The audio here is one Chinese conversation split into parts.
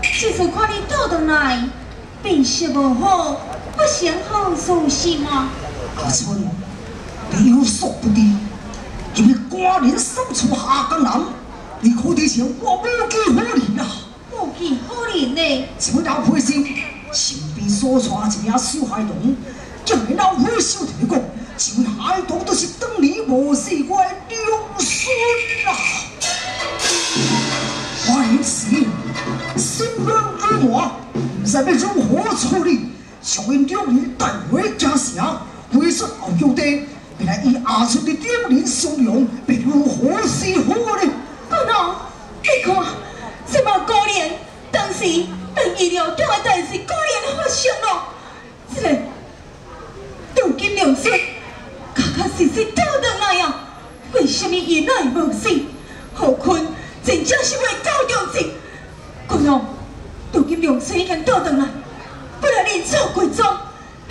这次看你倒转来，病势无好，不想好苏心吗？阿春，你有所不知，因为寡人身处下江南，你可得想我无计可怜啊！无计可怜呢？请老配心，身边所传一名小孩童，叫你老虎小提讲，小孩童都是当年无死过的娘孙啊！不知要如何处理，想因两人带回家乡，为说后有地，未来以阿叔的两人相容，必如何是好呢？姑娘，你看，这么可怜，当时但意料中的代志，可怜发生了。这个杜金良说，确确实实掉转来啊，为什么伊来无死？何坤真正是为高中情。姑娘，杜金良说已经倒转来，不然你错过妆，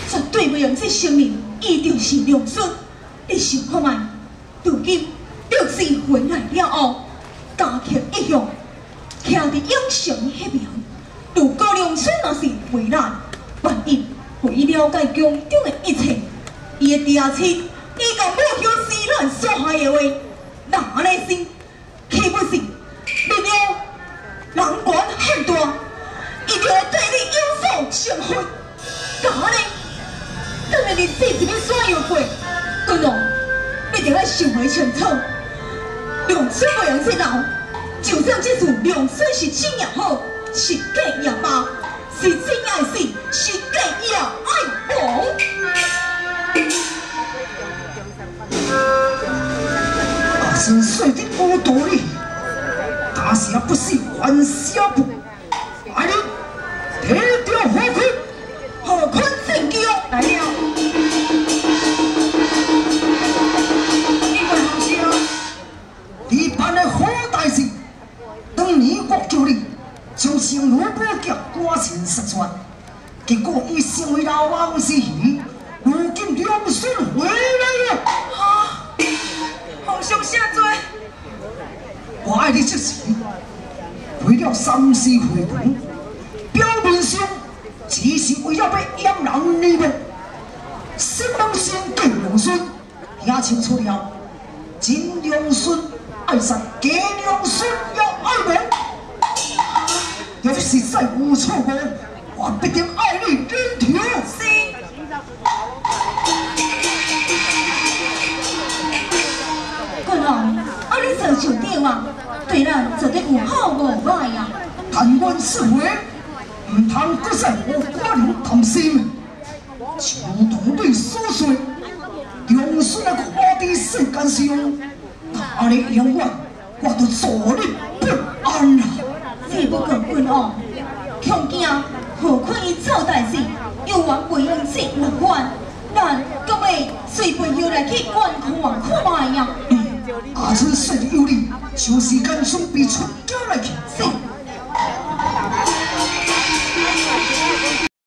绝对袂用这生命，伊就是良孙。你想看卖？杜金若是回来了后。家庭一向徛伫英雄迄边，如果良孙若是回来，万一会了解宫中的一切，伊的爹亲伊甲母亲死难所害的话，那安尼是岂不是为了人权很大，就会对你有所成恨？那安尼，等下日子是要怎样过？君王，你定要想清楚。良孙不用说老，就算这次良孙是真也好，是假也罢，是真爱死，是假也爱亡。阿生说的有道理，但是也不是玩笑不。就是罗伯杰挂钱失传，结果伊成为老王时，如今良孙回来了。啊！皇上下罪！我爱你这时，为了三思回堂，表面上只是为了要掩人耳目，心中先敬良孙，听清楚了，真良孙。爱上假良孙要爱我，要是再无错误，我必定爱你忍条。是。君王，啊你做就对啊，对咱做得有好无歹呀。谈官是非，唔通搁再我寡人担心。就同你所说，良孙啊，看在世间上。阿你永远，我都坐立不安啊！这不过君王，恐惊何况伊做代志，又往背用这六万，咱各位随背后来去观看看卖呀！阿春说的有理，就是干准备出家来去。